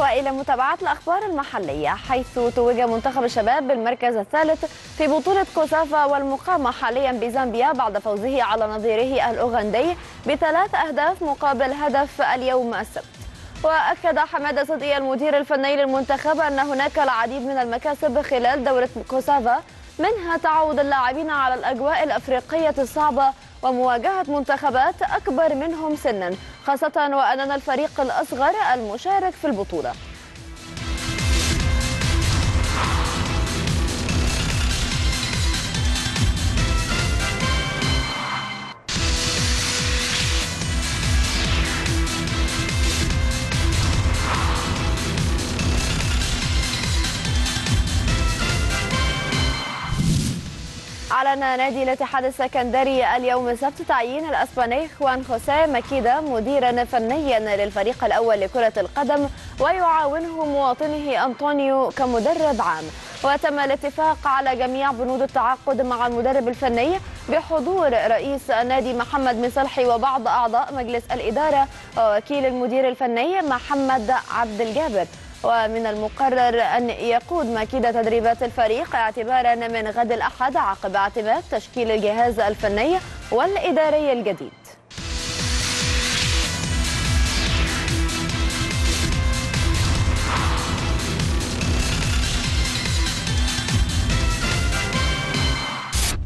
والى متابعة الأخبار المحلية حيث توج منتخب الشباب بالمركز الثالث في بطولة كوسافا والمقامه حاليا بزامبيا بعد فوزه على نظيره الأوغندي بثلاث أهداف مقابل هدف اليوم السبت. وأكد حمادة صدقي المدير الفني للمنتخب أن هناك العديد من المكاسب خلال دورة كوسافا منها تعود اللاعبين على الأجواء الأفريقية الصعبة ومواجهة منتخبات أكبر منهم سنا خاصة وأننا الفريق الأصغر المشارك في البطولة. أعلن نادي الاتحاد السكندري اليوم السبت تعيين الأسباني خوان خوسيه ماكيدا مديرا فنيا للفريق الأول لكرة القدم ويعاونه مواطنه أنطونيو كمدرب عام. وتم الاتفاق على جميع بنود التعاقد مع المدرب الفني بحضور رئيس النادي محمد مصلحي وبعض أعضاء مجلس الإدارة ووكيل المدير الفني محمد عبد الجابر. ومن المقرر أن يقود ماكيدا تدريبات الفريق اعتبارا من غد الأحد عقب اعتماد تشكيل الجهاز الفني والإداري الجديد.